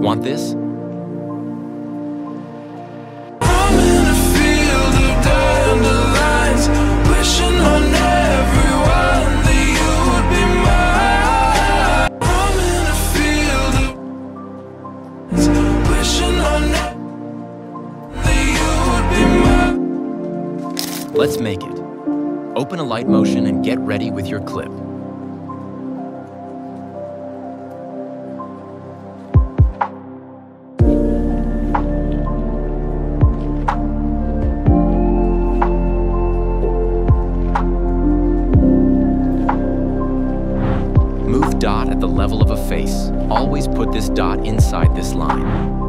Want this? I'm in a field of dandelions, wishing on everyone that you would be mine. I'm in a field of wishing on that you would be mine. Let's make it. Open Alight Motion and get ready with your clip. Dot at the level of a face. Always put this dot inside this line.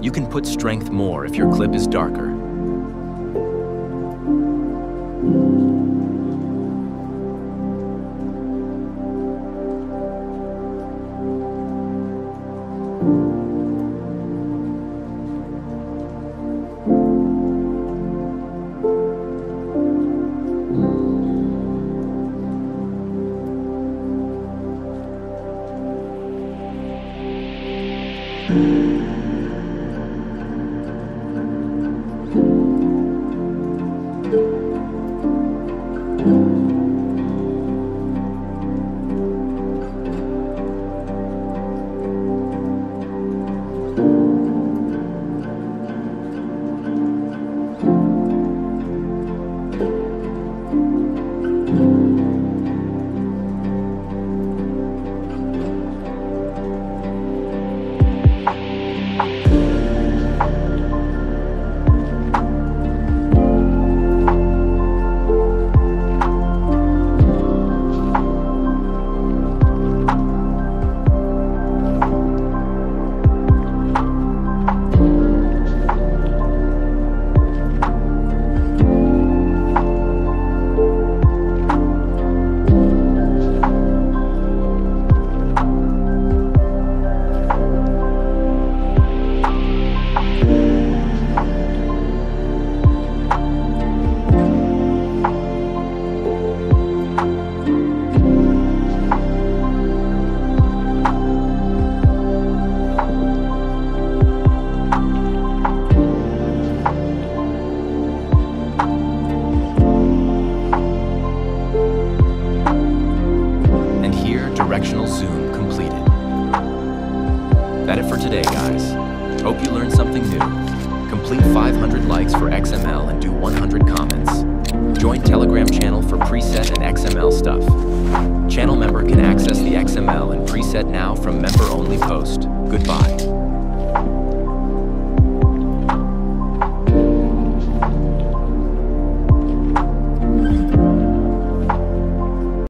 You can put strength more if your clip is darker. And That it for today, guys. Hope you learned something new. Complete 500 likes for XML and do 100 comments. Join Telegram channel for preset and XML stuff. Channel member can access the XML and preset now from member-only post. Goodbye.